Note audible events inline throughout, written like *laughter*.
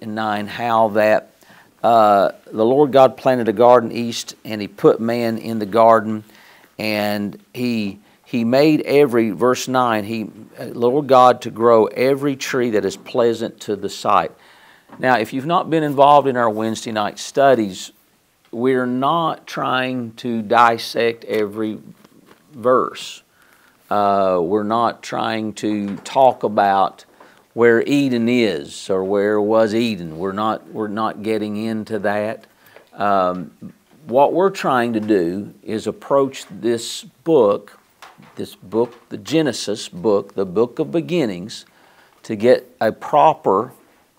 and 9 how that uh, the Lord God planted a garden east and he put man in the garden and he he made every verse 9 he Lord God to grow every tree that is pleasant to the sight. Now, if you've not been involved in our Wednesday night studies, we're not trying to dissect every verse. Uh, we're not trying to talk about where Eden is or where was Eden. We're not, we're not getting into that. Um, what we're trying to do is approach this book, this book, the Genesis book, the book of beginnings, to get a proper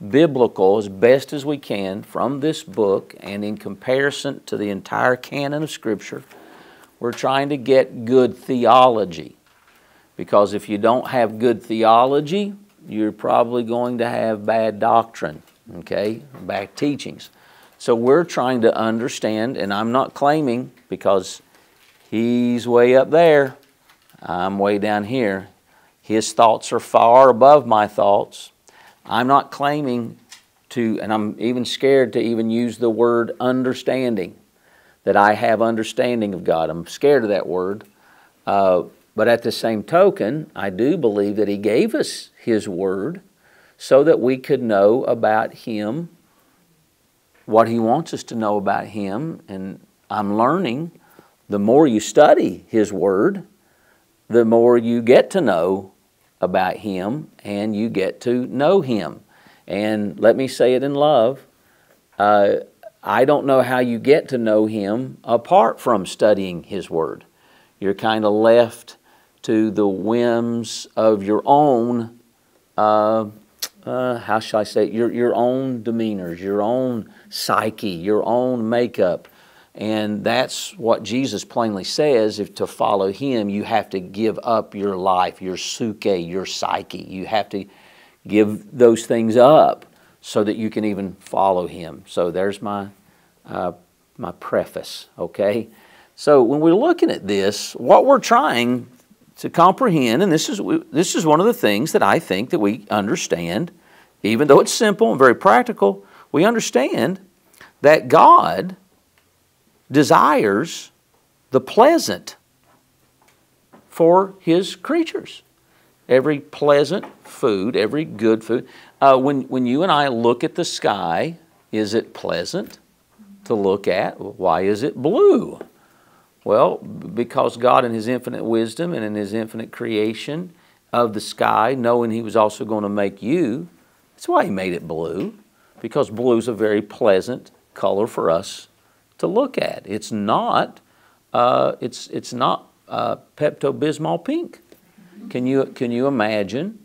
biblical as best as we can from this book and in comparison to the entire canon of Scripture. We're trying to get good theology. Because if you don't have good theology, you're probably going to have bad doctrine, okay, bad teachings. So we're trying to understand, and I'm not claiming because he's way up there, I'm way down here. His thoughts are far above my thoughts. I'm not claiming to, and I'm even scared to even use the word understanding, that I have understanding of God. I'm scared of that word. Uh, but at the same token, I do believe that He gave us His Word so that we could know about Him, what He wants us to know about Him. And I'm learning the more you study His Word, the more you get to know about Him and you get to know Him. And let me say it in love. Uh, I don't know how you get to know Him apart from studying His Word. You're kind of left to the whims of your own, uh, uh, how shall I say, it? your, your own demeanors, your own psyche, your own makeup. And that's what Jesus plainly says. If to follow Him, you have to give up your life, your suke, your psyche. You have to give those things up so that you can even follow Him. So there's my, uh, my preface, okay? So when we're looking at this, what we're trying to comprehend, and this is, this is one of the things that I think that we understand, even though it's simple and very practical, we understand that God desires the pleasant for His creatures. Every pleasant food, every good food. Uh, when, when you and I look at the sky, is it pleasant to look at? Why is it blue? Well, because God, in His infinite wisdom and in His infinite creation of the sky, knowing He was also going to make you, that's why He made it blue, because blue is a very pleasant color for us to look at. It's not, uh, it's, it's not uh, Pepto Bismol pink. Can you, can you imagine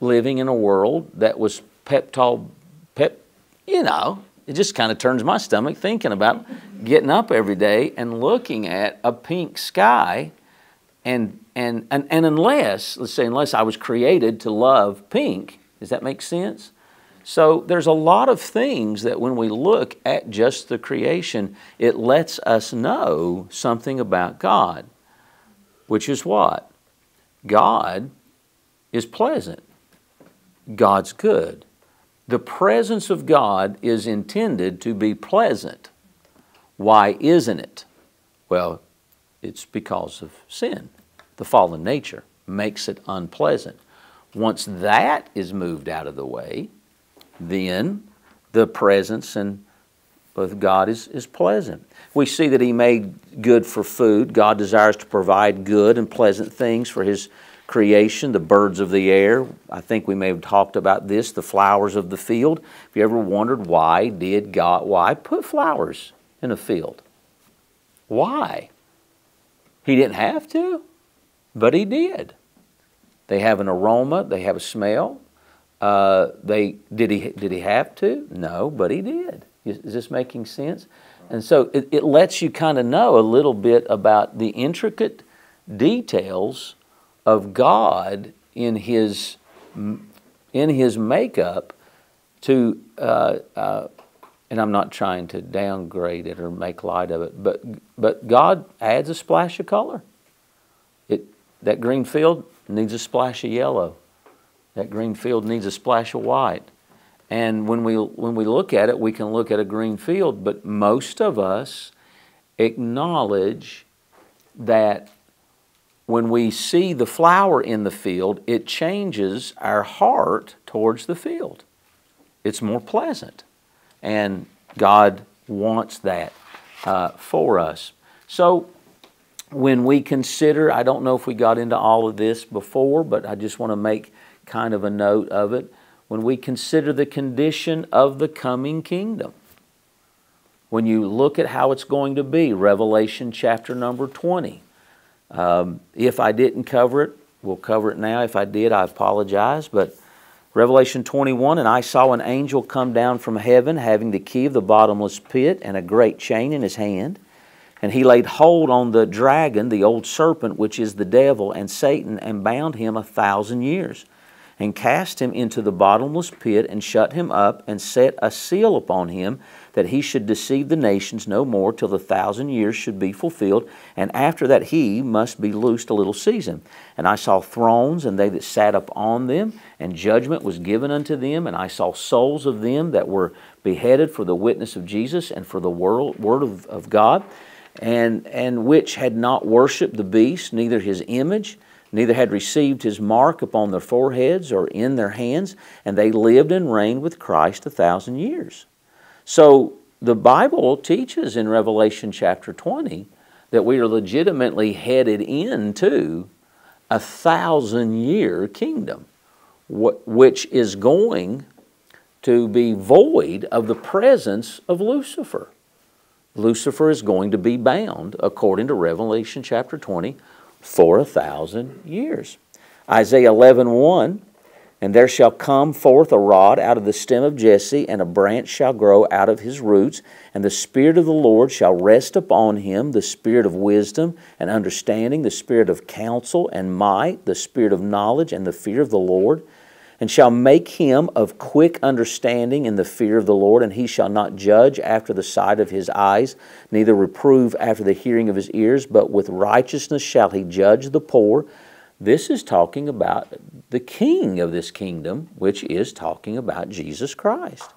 living in a world that was Pepto, pep, you know, it just kind of turns my stomach thinking about getting up every day and looking at a pink sky and, and, and, and unless, let's say, unless I was created to love pink, does that make sense? So there's a lot of things that when we look at just the creation, it lets us know something about God, which is what? God is pleasant. God's good. The presence of God is intended to be pleasant. Why isn't it? Well, it's because of sin. The fallen nature makes it unpleasant. Once that is moved out of the way, then the presence and of God is, is pleasant. We see that He made good for food. God desires to provide good and pleasant things for His creation, the birds of the air. I think we may have talked about this, the flowers of the field. Have you ever wondered why did God, why put flowers in a field? Why? He didn't have to, but he did. They have an aroma, they have a smell. Uh, they, did, he, did he have to? No, but he did. Is, is this making sense? And so it, it lets you kind of know a little bit about the intricate details of God in his, in his makeup to, uh, uh, and I'm not trying to downgrade it or make light of it, but, but God adds a splash of color. It, that green field needs a splash of yellow. That green field needs a splash of white. And when we, when we look at it, we can look at a green field, but most of us acknowledge that when we see the flower in the field, it changes our heart towards the field. It's more pleasant. And God wants that uh, for us. So when we consider, I don't know if we got into all of this before, but I just want to make kind of a note of it. When we consider the condition of the coming kingdom, when you look at how it's going to be, Revelation chapter number 20. Um, if I didn't cover it, we'll cover it now. If I did, I apologize. But Revelation 21 And I saw an angel come down from heaven, having the key of the bottomless pit and a great chain in his hand. And he laid hold on the dragon, the old serpent, which is the devil and Satan, and bound him a thousand years, and cast him into the bottomless pit, and shut him up, and set a seal upon him, that he should deceive the nations no more till the thousand years should be fulfilled, and after that he must be loosed a little season. And I saw thrones, and they that sat upon them, and judgment was given unto them, and I saw souls of them that were beheaded for the witness of Jesus and for the world, word of, of God, and, and which had not worshipped the beast, neither his image, neither had received his mark upon their foreheads or in their hands, and they lived and reigned with Christ a thousand years. So the Bible teaches in Revelation chapter 20 that we are legitimately headed into a thousand year kingdom, which is going to be void of the presence of Lucifer. Lucifer is going to be bound, according to Revelation chapter 20, for a thousand years. Isaiah 11 1 and there shall come forth a rod out of the stem of Jesse, and a branch shall grow out of his roots. And the Spirit of the Lord shall rest upon him the Spirit of wisdom and understanding, the Spirit of counsel and might, the Spirit of knowledge and the fear of the Lord. And shall make him of quick understanding in the fear of the Lord, and he shall not judge after the sight of his eyes, neither reprove after the hearing of his ears, but with righteousness shall he judge the poor this is talking about the king of this kingdom, which is talking about Jesus Christ.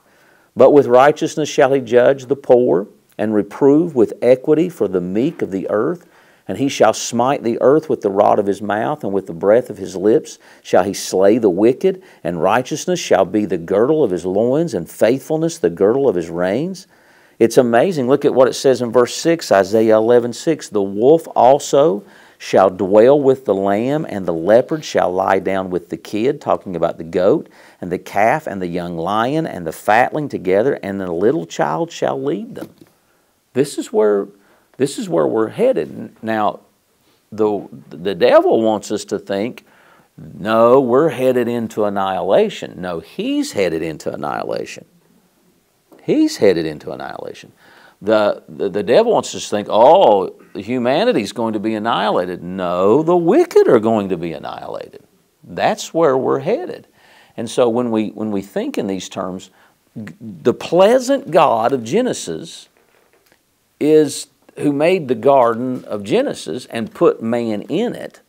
But with righteousness shall he judge the poor, and reprove with equity for the meek of the earth. And he shall smite the earth with the rod of his mouth, and with the breath of his lips shall he slay the wicked. And righteousness shall be the girdle of his loins, and faithfulness the girdle of his reins. It's amazing. Look at what it says in verse 6, Isaiah 11 6. The wolf also shall dwell with the lamb, and the leopard shall lie down with the kid, talking about the goat, and the calf, and the young lion, and the fatling together, and the little child shall lead them. This is where, this is where we're headed. Now, the, the devil wants us to think, no, we're headed into annihilation. No, he's headed into annihilation. He's headed into annihilation. The, the, the devil wants us to think, oh, humanity is going to be annihilated. No, the wicked are going to be annihilated. That's where we're headed. And so when we, when we think in these terms, the pleasant God of Genesis is who made the garden of Genesis and put man in it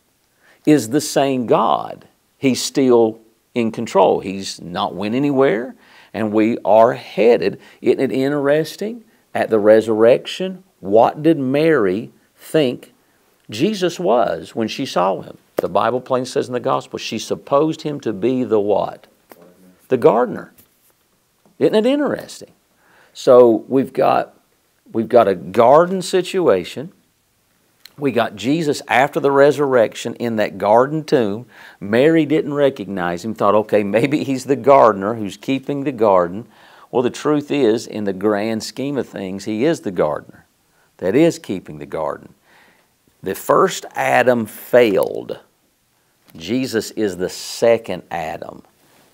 is the same God. He's still in control. He's not went anywhere, and we are headed. Isn't it interesting? at the resurrection, what did Mary think Jesus was when she saw him? The Bible plainly says in the gospel, she supposed him to be the what? The gardener. Isn't it interesting? So we've got we've got a garden situation. We got Jesus after the resurrection in that garden tomb. Mary didn't recognize him, thought, okay, maybe he's the gardener who's keeping the garden. Well, the truth is, in the grand scheme of things, he is the gardener that is keeping the garden. The first Adam failed. Jesus is the second Adam,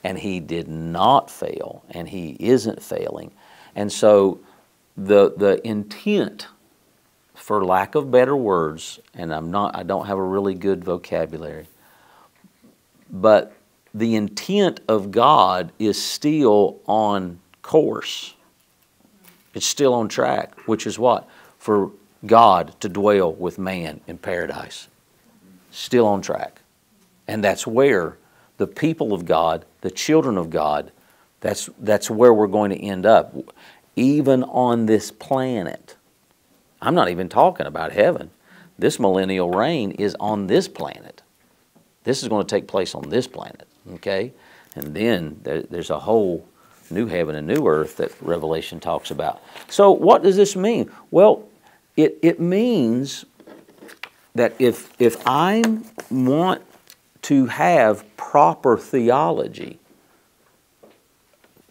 and he did not fail, and he isn't failing. And so the, the intent, for lack of better words, and I'm not, I don't have a really good vocabulary, but the intent of God is still on course. It's still on track, which is what? For God to dwell with man in paradise. Still on track. And that's where the people of God, the children of God, That's, that's where we're going to end up. Even on this planet. I'm not even talking about heaven. This millennial reign is on this planet. This is going to take place on this planet, okay? And then there, there's a whole new heaven and new earth that Revelation talks about. So, what does this mean? Well, it, it means that if, if I want to have proper theology,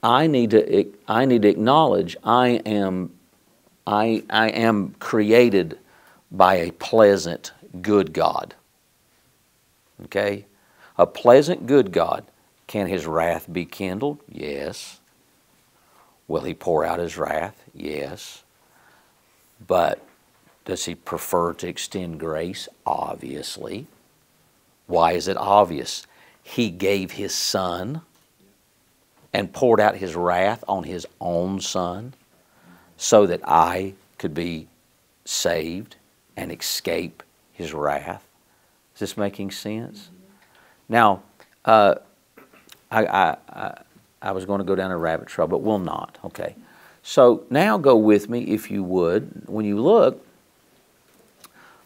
I need to, I need to acknowledge I am, I, I am created by a pleasant, good God. Okay? A pleasant, good God. Can his wrath be kindled? Yes. Will he pour out his wrath? Yes. But does he prefer to extend grace? Obviously. Why is it obvious? He gave his son and poured out his wrath on his own son so that I could be saved and escape his wrath. Is this making sense? Now, uh, I, I, I, I was going to go down a rabbit trail, but we'll not. Okay. So now go with me, if you would. When you look,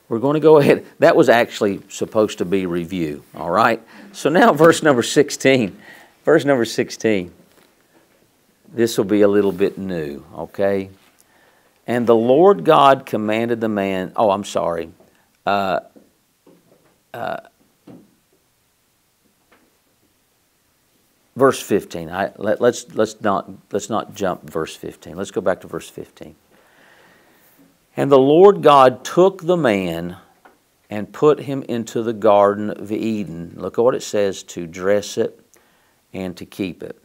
we're going to go ahead. That was actually supposed to be review, all right? So now, verse number 16. Verse number 16. This will be a little bit new, okay? And the Lord God commanded the man, oh, I'm sorry. Uh, uh, verse 15. I, let, let's, let's, not, let's not jump verse 15. Let's go back to verse 15. And the Lord God took the man and put him into the Garden of Eden. Look at what it says to dress it and to keep it.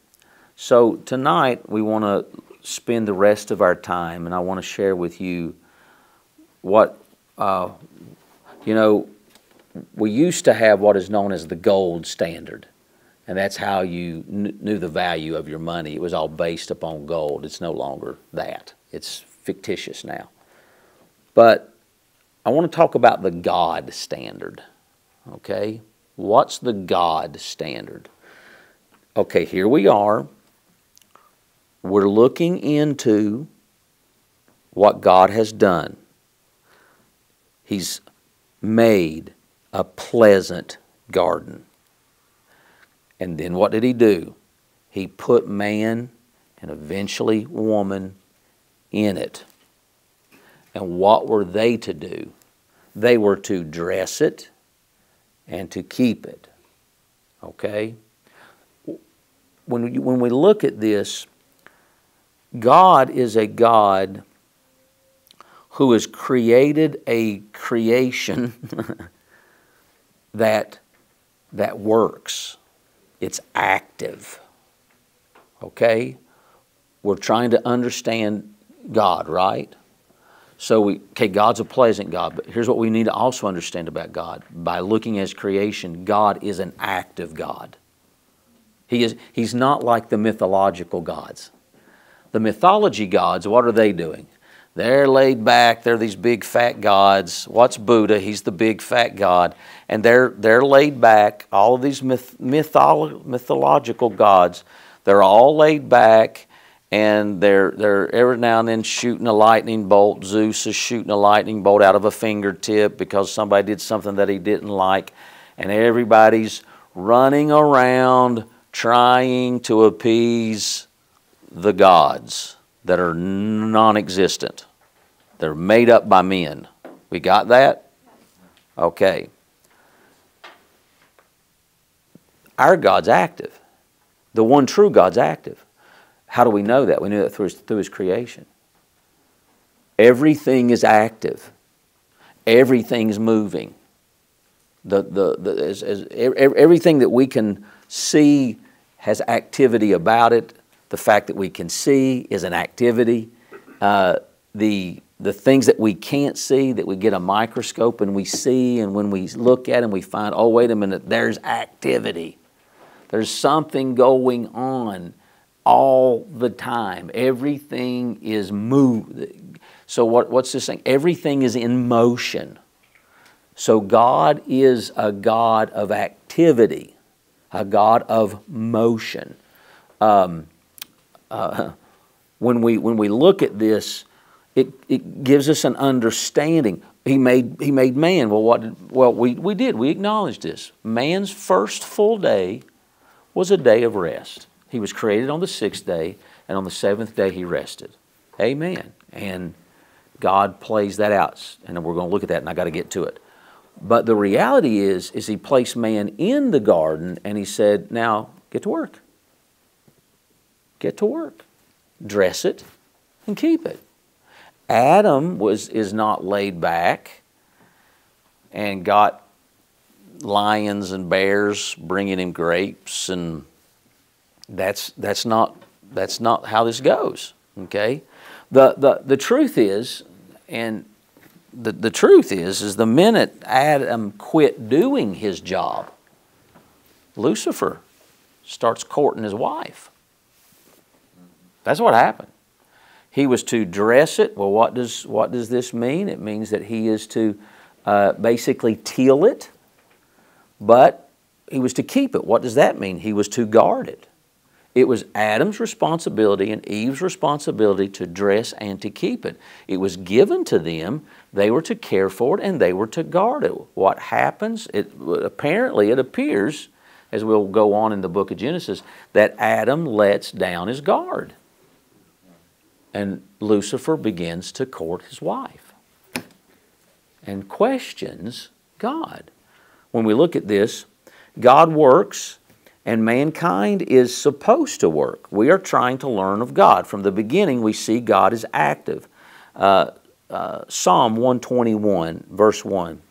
So tonight we want to spend the rest of our time, and I want to share with you what, uh, you know, we used to have what is known as the gold standard. And that's how you kn- knew the value of your money. It was all based upon gold. It's no longer that, it's fictitious now. But I want to talk about the God standard. Okay? What's the God standard? Okay, here we are. We're looking into what God has done. He's made a pleasant garden. And then what did He do? He put man and eventually woman in it. And what were they to do? They were to dress it and to keep it. Okay? When we, when we look at this, God is a God who has created a creation *laughs* that, that works. It's active. Okay? We're trying to understand God, right? So we okay, God's a pleasant God, but here's what we need to also understand about God. By looking at his creation, God is an active God. He is he's not like the mythological gods. The mythology gods, what are they doing? They're laid back. They're these big fat gods. What's Buddha? He's the big fat god. And they're, they're laid back. All of these myth, mytholo- mythological gods, they're all laid back and they're, they're every now and then shooting a lightning bolt. Zeus is shooting a lightning bolt out of a fingertip because somebody did something that he didn't like. And everybody's running around trying to appease the gods that are non existent. They're made up by men. We got that? Okay. Our God's active. The one true God's active. How do we know that? We know that through his, through his creation. Everything is active. Everything's moving. The, the, the, as, as, everything that we can see has activity about it the fact that we can see is an activity. Uh, the, the things that we can't see, that we get a microscope and we see, and when we look at them, we find, oh, wait a minute, there's activity. There's something going on all the time. Everything is moved. So, what, what's this thing? Everything is in motion. So, God is a God of activity, a God of motion. Um, uh, when we when we look at this, it, it gives us an understanding. He made he made man. Well, what? Did, well, we we did. We acknowledged this. Man's first full day was a day of rest. He was created on the sixth day, and on the seventh day he rested. Amen. And God plays that out, and we're going to look at that, and I got to get to it. But the reality is, is He placed man in the garden, and He said, "Now get to work. Get to work. Dress it, and keep it." Adam was is not laid back, and got lions and bears bringing him grapes, and that's that's not that's not how this goes. Okay, the the the truth is, and the, the truth is, is the minute Adam quit doing his job, Lucifer starts courting his wife. That's what happened. He was to dress it. Well, what does, what does this mean? It means that he is to uh, basically teal it, but he was to keep it. What does that mean? He was to guard it. It was Adam's responsibility and Eve's responsibility to dress and to keep it. It was given to them. They were to care for it and they were to guard it. What happens? It, apparently, it appears, as we'll go on in the book of Genesis, that Adam lets down his guard. And Lucifer begins to court his wife and questions God. When we look at this, God works and mankind is supposed to work. We are trying to learn of God. From the beginning, we see God is active. Uh, Psalm 121, verse 1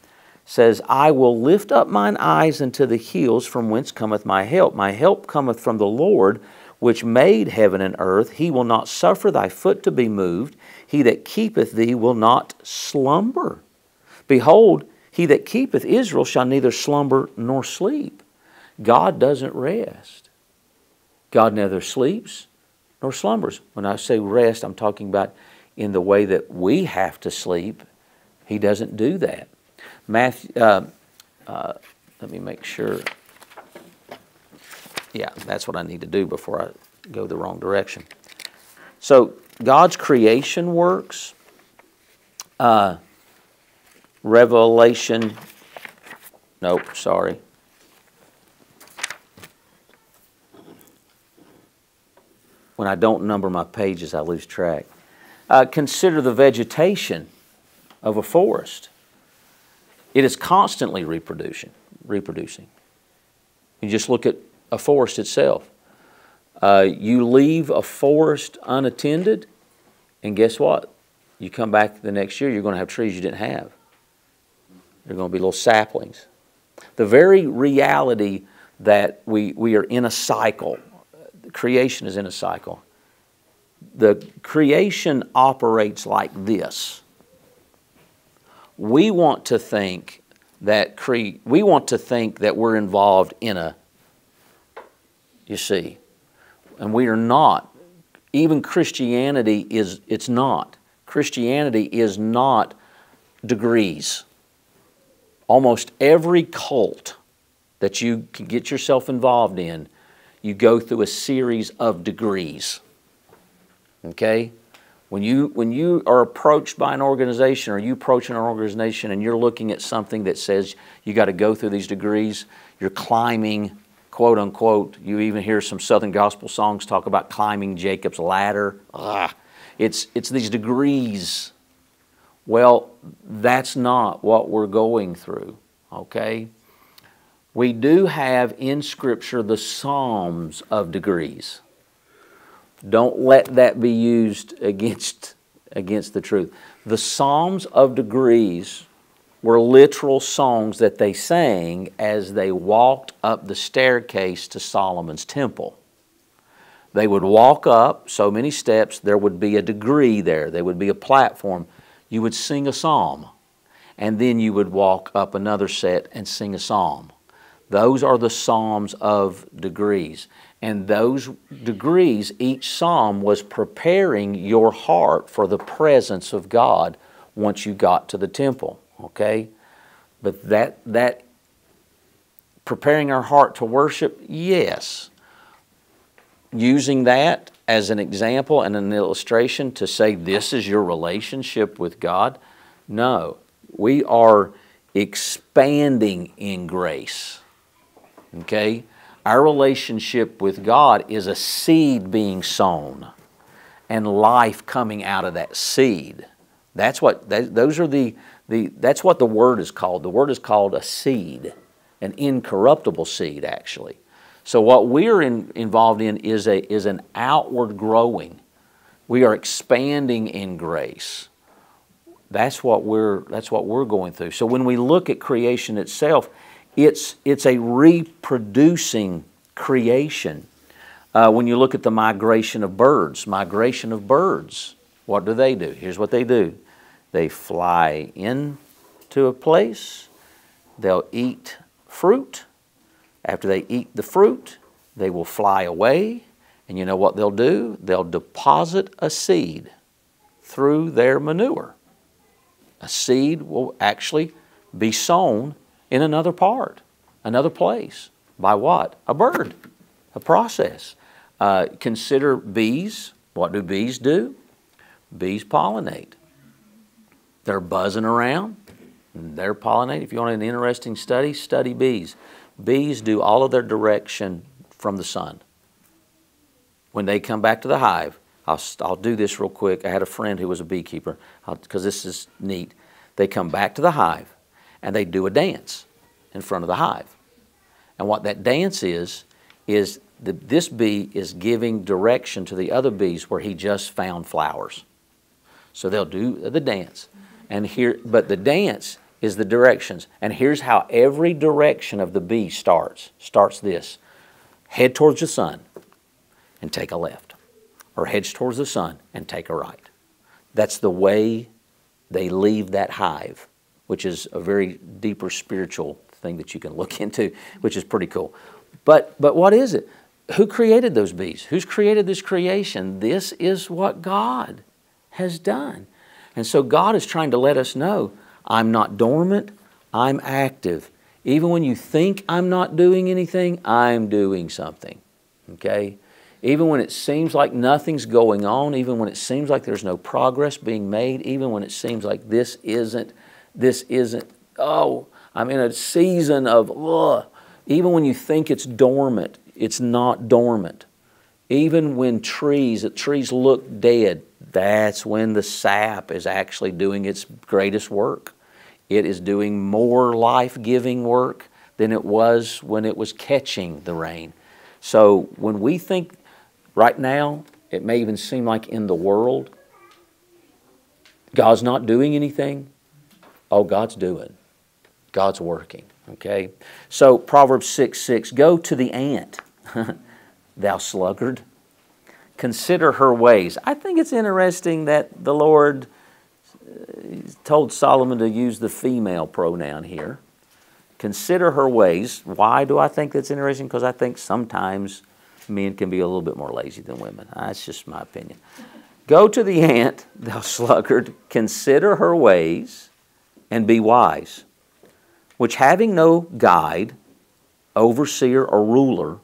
says, I will lift up mine eyes unto the hills from whence cometh my help. My help cometh from the Lord, which made heaven and earth. He will not suffer thy foot to be moved. He that keepeth thee will not slumber. Behold, he that keepeth Israel shall neither slumber nor sleep. God doesn't rest. God neither sleeps nor slumbers. When I say rest, I'm talking about in the way that we have to sleep. He doesn't do that. Matthew, uh, uh, let me make sure. Yeah, that's what I need to do before I go the wrong direction. So, God's creation works. Uh, Revelation, nope, sorry. when I don't number my pages, I lose track. Uh, consider the vegetation of a forest. It is constantly reproducing. Reproducing. You just look at a forest itself. Uh, you leave a forest unattended, and guess what? You come back the next year, you're going to have trees you didn't have. They're going to be little saplings. The very reality that we, we are in a cycle creation is in a cycle. The creation operates like this. We want to think that cre- we want to think that we're involved in a you see and we are not even christianity is it's not christianity is not degrees almost every cult that you can get yourself involved in you go through a series of degrees. Okay? When you, when you are approached by an organization or you approach an organization and you're looking at something that says you got to go through these degrees, you're climbing, quote unquote, you even hear some Southern gospel songs talk about climbing Jacob's ladder. Ugh. It's, it's these degrees. Well, that's not what we're going through, okay? we do have in Scripture the Psalms of degrees. Don't let that be used against, against the truth. The Psalms of degrees were literal songs that they sang as they walked up the staircase to Solomon's temple. They would walk up so many steps, there would be a degree there, there would be a platform. You would sing a psalm, and then you would walk up another set and sing a psalm. Those are the Psalms of degrees. And those degrees, each psalm was preparing your heart for the presence of God once you got to the temple. Okay? But that, that preparing our heart to worship, yes. Using that as an example and an illustration to say this is your relationship with God. No, we are expanding in grace. Okay? Our relationship with God is a seed being sown and life coming out of that seed. That's what that, those are the, the that's what the word is called. The word is called a seed, an incorruptible seed actually. So what we're in, involved in is a is an outward growing. We are expanding in grace. That's what we're that's what we're going through. So when we look at creation itself, it's it's a reproducing creation. Uh, when you look at the migration of birds, migration of birds, what do they do? Here's what they do they fly into a place, they'll eat fruit. After they eat the fruit, they will fly away. And you know what they'll do? They'll deposit a seed through their manure. A seed will actually be sown in another part, another place. By what? A bird, a process. Uh, consider bees. What do bees do? Bees pollinate. They're buzzing around. They're pollinating. If you want an interesting study, study bees. Bees do all of their direction from the sun. When they come back to the hive, I'll, I'll do this real quick. I had a friend who was a beekeeper, because this is neat. They come back to the hive and they do a dance in front of the hive. And what that dance is, is the, this bee is giving direction to the other bees where he just found flowers. So they'll do the dance. And here, but the dance is the directions. And here's how every direction of the bee starts. Starts this. Head towards the sun and take a left. Or head towards the sun and take a right. That's the way they leave that hive, which is a very deeper spiritual thing that you can look *laughs* into, which is pretty cool. But, but what is it? Who created those bees? Who's created this creation? This is what God has done. And so God is trying to let us know I'm not dormant, I'm active. Even when you think I'm not doing anything, I'm doing something. Okay? Even when it seems like nothing's going on, even when it seems like there's no progress being made, even when it seems like this isn't, this isn't, oh, I'm in a season of, ugh. Even when you think it's dormant, it's not dormant. Even when trees, trees look dead, that's when the sap is actually doing its greatest work. It is doing more life giving work than it was when it was catching the rain. So when we think right now, it may even seem like in the world, God's not doing anything. Oh, God's doing. God's working. Okay? So Proverbs 6 6 Go to the ant, *laughs* thou sluggard consider her ways. I think it's interesting that the Lord uh, told Solomon to use the female pronoun here. Consider her ways. Why do I think that's interesting? Because I think sometimes men can be a little bit more lazy than women. That's just my opinion. Go to the ant, *laughs* thou sluggard, consider her ways, and be wise, which having no guide, overseer, or ruler,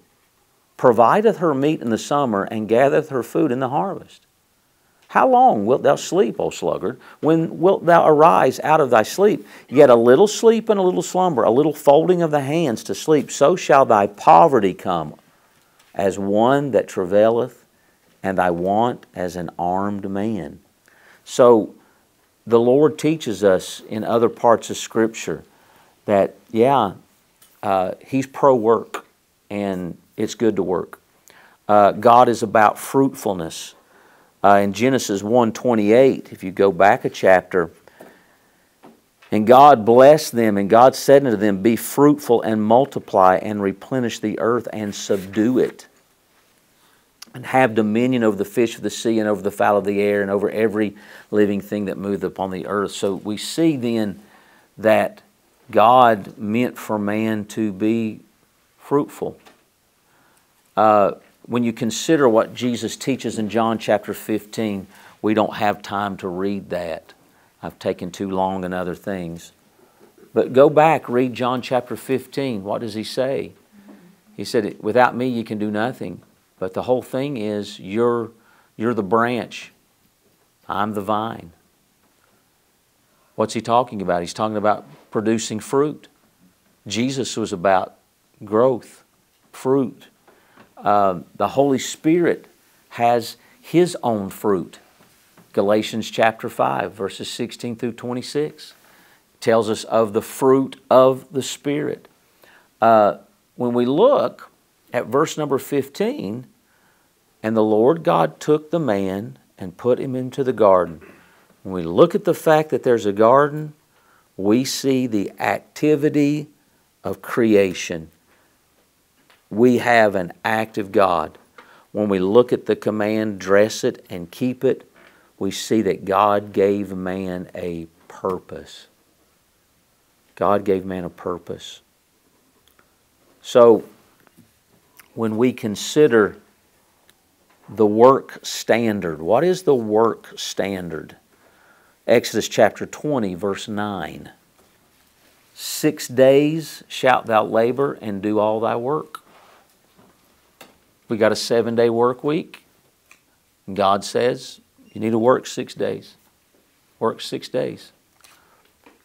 provideth her meat in the summer, and gathereth her food in the harvest. How long wilt thou sleep, O sluggard? When wilt thou arise out of thy sleep? Yet a little sleep and a little slumber, a little folding of the hands to sleep, so shall thy poverty come as one that travaileth, and thy want as an armed man. So the Lord teaches us in other parts of Scripture that, yeah, uh, He's pro work, and it's good to work. Uh, God is about fruitfulness. Uh, in Genesis 1:28, if you go back a chapter, and God blessed them, and God said unto them, Be fruitful and multiply and replenish the earth and subdue it, and have dominion over the fish of the sea and over the fowl of the air and over every living thing that moveth upon the earth. So we see then that God meant for man to be fruitful. Uh, when you consider what Jesus teaches in John chapter 15, we don't have time to read that. I've taken too long in other things. But go back, read John chapter 15. What does he say? He said, Without me, you can do nothing. But the whole thing is you're, you're the branch, I'm the vine. What's he talking about? He's talking about producing fruit. Jesus was about growth, fruit. Uh, the Holy Spirit has his own fruit. Galatians chapter 5, verses 16 through 26 tells us of the fruit of the Spirit. Uh, when we look at verse number 15, and the Lord God took the man and put him into the garden. When we look at the fact that there's a garden, we see the activity of creation. We have an active God. When we look at the command, dress it and keep it, we see that God gave man a purpose. God gave man a purpose. So, when we consider the work standard, what is the work standard? Exodus chapter 20, verse 9. Six days shalt thou labor and do all thy work. We got a seven day work week. God says you need to work six days. Work six days.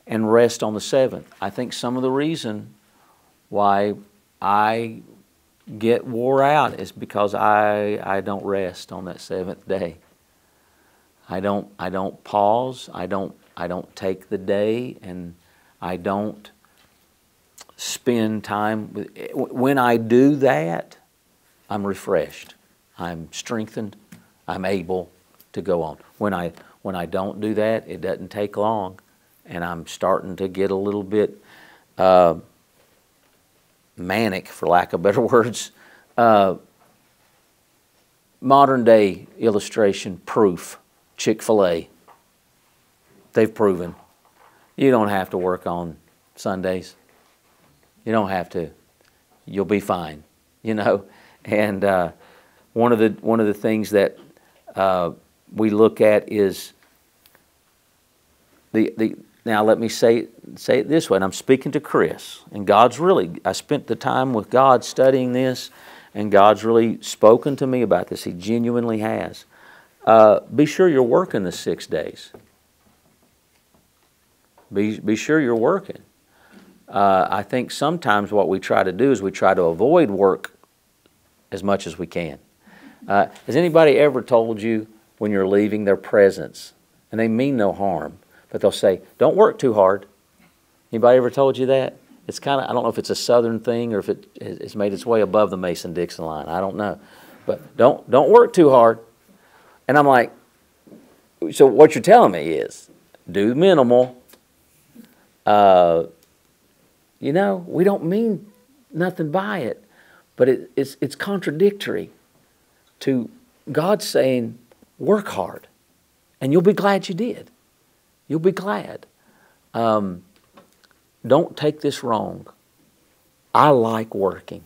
And rest on the seventh. I think some of the reason why I get wore out is because I, I don't rest on that seventh day. I don't I don't pause. I don't I don't take the day and I don't spend time with when I do that, I'm refreshed. I'm strengthened. I'm able to go on. When I when I don't do that, it doesn't take long, and I'm starting to get a little bit uh, manic, for lack of better *laughs* words. Uh, modern day illustration proof Chick fil A. They've proven you don't have to work on Sundays. You don't have to. You'll be fine, you know. *laughs* And uh, one of the one of the things that uh, we look at is the the. Now let me say say it this way, and I'm speaking to Chris, and God's really. I spent the time with God studying this, and God's really spoken to me about this. He genuinely has. Uh, be sure you're working the six days. Be, be sure you're working. Uh, I think sometimes what we try to do is we try to avoid work as much as we can. Uh, has anybody ever told you when you're leaving their presence, and they mean no harm, but they'll say, "Don't work too hard." Anybody ever told you that? It's kind of I don't know if it's a Southern thing or if it has made its way above the Mason-Dixon line. I don't know, but don't don't work too hard. And I'm like, so what you're telling me is do minimal. Uh, you know, we don't mean nothing by it, but it, it's, it's contradictory to God saying, work hard, and you'll be glad you did. You'll be glad. Um, don't take this wrong. I like working.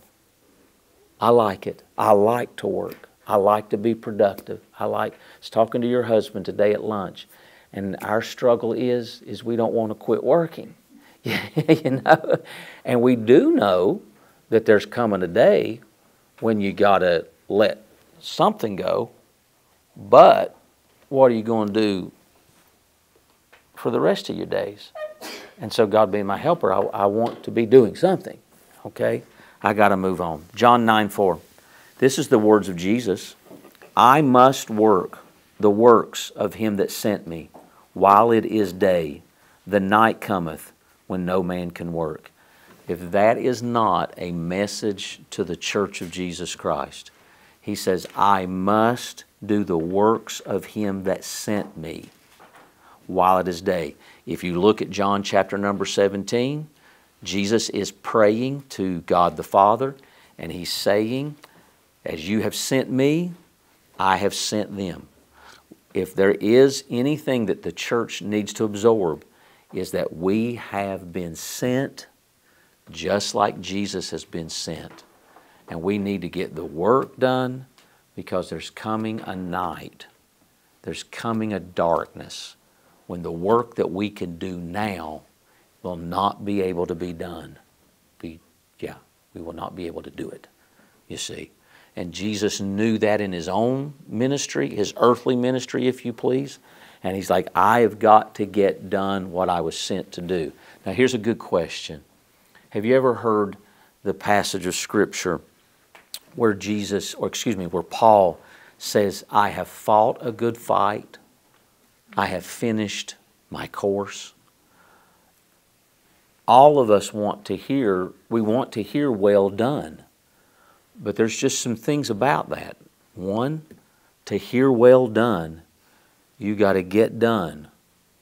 I like it. I like to work. I like to be productive. I like I was talking to your husband today at lunch, and our struggle is is we don't want to quit working. *laughs* you know? And we do know that there's coming a day when you gotta let something go, but what are you going to do for the rest of your days? And so, God being my helper, I, I want to be doing something. Okay? I got to move on. John 9 4. This is the words of Jesus I must work the works of him that sent me while it is day. The night cometh when no man can work. If that is not a message to the church of Jesus Christ, he says, I must do the works of him that sent me while it is day. If you look at John chapter number 17, Jesus is praying to God the Father, and he's saying, as you have sent me, I have sent them. If there is anything that the church needs to absorb, is that we have been sent just like Jesus has been sent. And we need to get the work done because there's coming a night, there's coming a darkness when the work that we can do now will not be able to be done. Be, yeah, we will not be able to do it, you see. And Jesus knew that in his own ministry, his earthly ministry, if you please. And he's like, I have got to get done what I was sent to do. Now, here's a good question Have you ever heard the passage of Scripture where Jesus, or excuse me, where Paul says, I have fought a good fight, I have finished my course? All of us want to hear, we want to hear well done. But there's just some things about that. One, to hear well done, you got to get done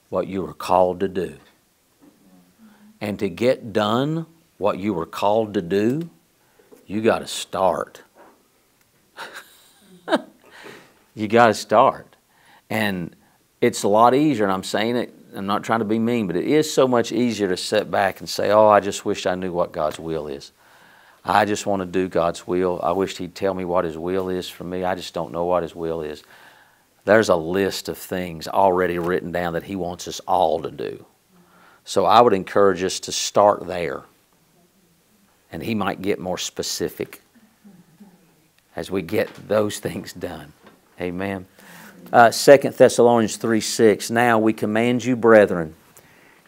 what you were called to do. And to get done what you were called to do, you got to start. *laughs* you got to start. And it's a lot easier, and I'm saying it, I'm not trying to be mean, but it is so much easier to sit back and say, oh, I just wish I knew what God's will is. I just want to do God's will. I wish He'd tell me what His will is for me. I just don't know what His will is. There's a list of things already written down that He wants us all to do. So I would encourage us to start there. And He might get more specific as we get those *laughs* things done. Amen. Uh, 2 Thessalonians 3 6. Now we command you, brethren,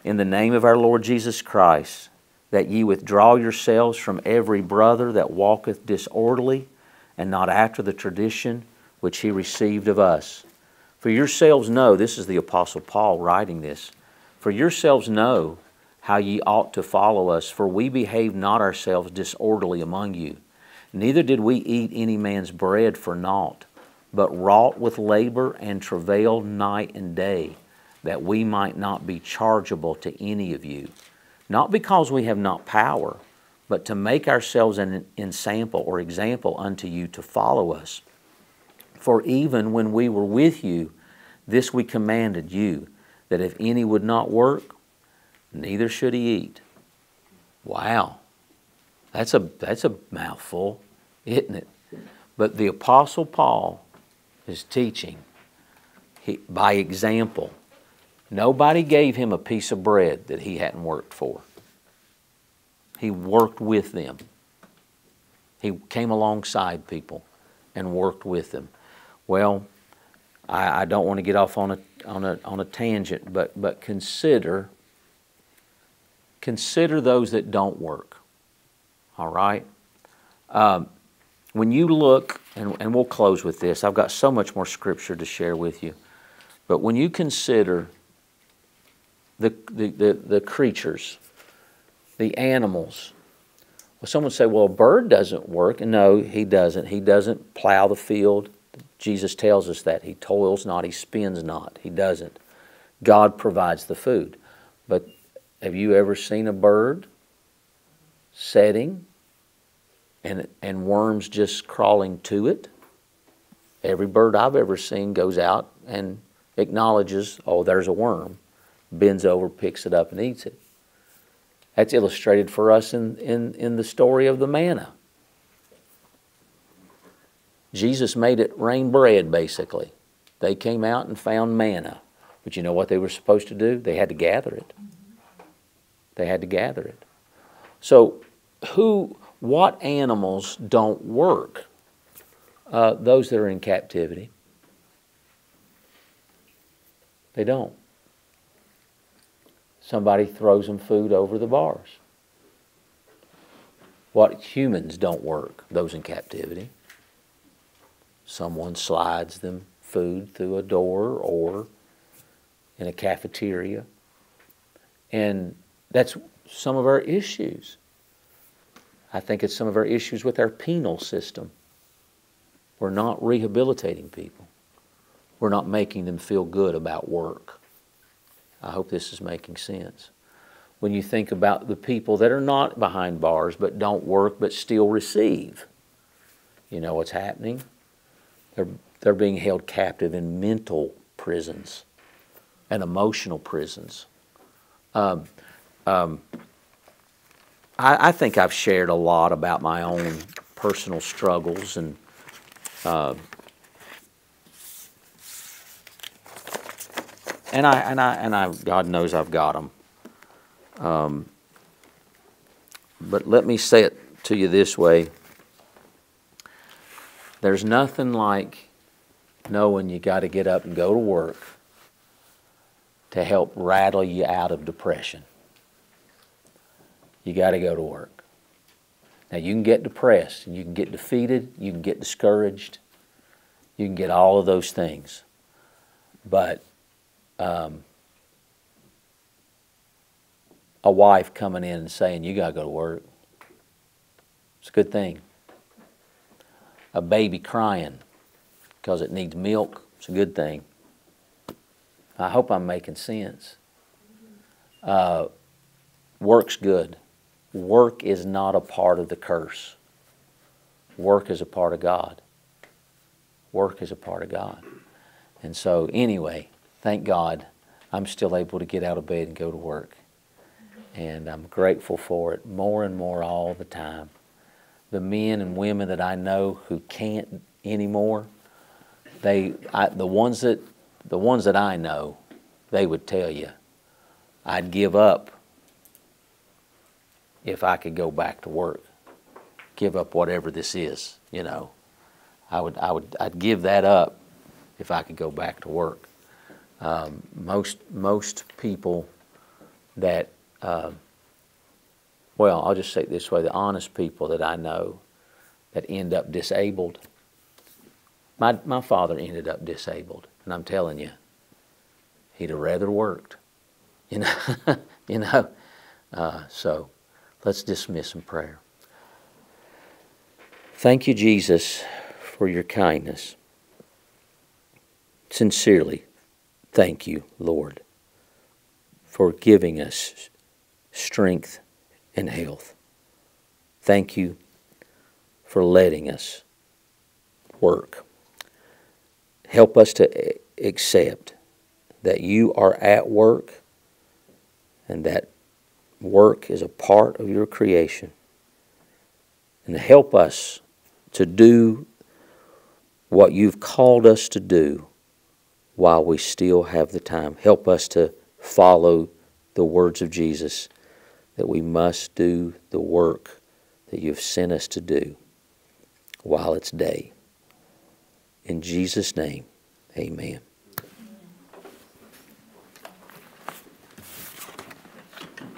in the name of our Lord Jesus Christ that ye withdraw yourselves from every brother that walketh disorderly, and not after the tradition which he received of us. For yourselves know, this is the Apostle Paul writing this, for yourselves know how ye ought to follow us, for we behaved not ourselves disorderly among you. Neither did we eat any man's bread for naught, but wrought with labor and travailed night and day, that we might not be chargeable to any of you not because we have not power, but to make ourselves an ensample or example unto you to follow us. For even when we were with you, this we commanded you, that if any would not work, neither should he eat. Wow. That's a, that's a mouthful, isn't it? But the Apostle Paul is teaching he, by example Nobody gave him a piece of bread that he hadn't worked for. He worked with them. He came alongside people and worked with them. Well, I, I don't want to get off on a, on a, on a tangent, but, but consider, consider those that don't work. All right? Um, when you look, and, and we'll close with this, I've got so much more scripture to share with you. But when you consider the, the, the, the creatures, the animals. Well, someone say, well, a bird doesn't work. No, he doesn't. He doesn't plow the field. Jesus tells us that. He toils not, he spins not. He doesn't. God provides the food. But have you ever seen a bird setting and, and worms just crawling to it? Every bird I've ever seen goes out and acknowledges, oh, there's a worm bends over, picks it up, and eats it. That's illustrated for us in, in, in the story of the manna. Jesus made it rain bread, basically. They came out and found manna. But you know what they were supposed to do? They had to gather it. They had to gather it. So, who, what animals don't work? Uh, those that are in captivity. They don't somebody throws them food over the bars. What humans don't work, those in captivity. Someone slides them food through a door or in a cafeteria. And that's some of our issues. I think it's some of our issues with our penal system. We're not rehabilitating people. We're not making them feel good about work. I hope this is making sense. When you think about the people that are not behind bars but don't work but still receive, you know what's happening? They're, they're being held captive in mental prisons and emotional prisons. Um, um, I, I, think I've shared a lot about my own personal struggles and uh, and I and I and I God knows I've got them. Um, but let me say it to you this way. There's nothing like knowing you got to get up and go to work to help rattle you out of depression. You got to go to work. Now, you can get depressed, you can get defeated, you can get discouraged, you can get all of those things. But um, a wife coming in and saying, You got to go to work, it's a good thing. A baby crying because it needs milk, it's a good thing. I hope I'm making sense. Uh, work's good. Work is not a part of the curse. Work is a part of God. Work is a part of God. And so, anyway, thank God I'm still able to get out of bed and go to work. And I'm grateful for it more and more all the time. The men and women that I know who can't anymore, they, I, the ones that the ones that I know, they would tell you, I'd give up if I could go back to work. Give up whatever this is, you know. I would, I would, I'd give that up if I could go back to work. Um, most, most people that, uh, well, I'll just say it this way: the honest people that I know that end up disabled. My, my father ended up disabled. And I'm telling you, he'd have rather worked. You know, *laughs* you know. Uh, so let's dismiss in prayer. Thank you, Jesus, for your kindness. Sincerely, thank you, Lord, for giving us strength and health. Thank you for letting us work. Help us to accept that you are at work and that work is a part of your creation. And help us to do what you've called us to do while we still have the time. Help us to follow the words of Jesus that we must do the work that you've sent us to do while it's day. In Jesus' name, amen.